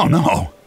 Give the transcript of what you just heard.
Oh no.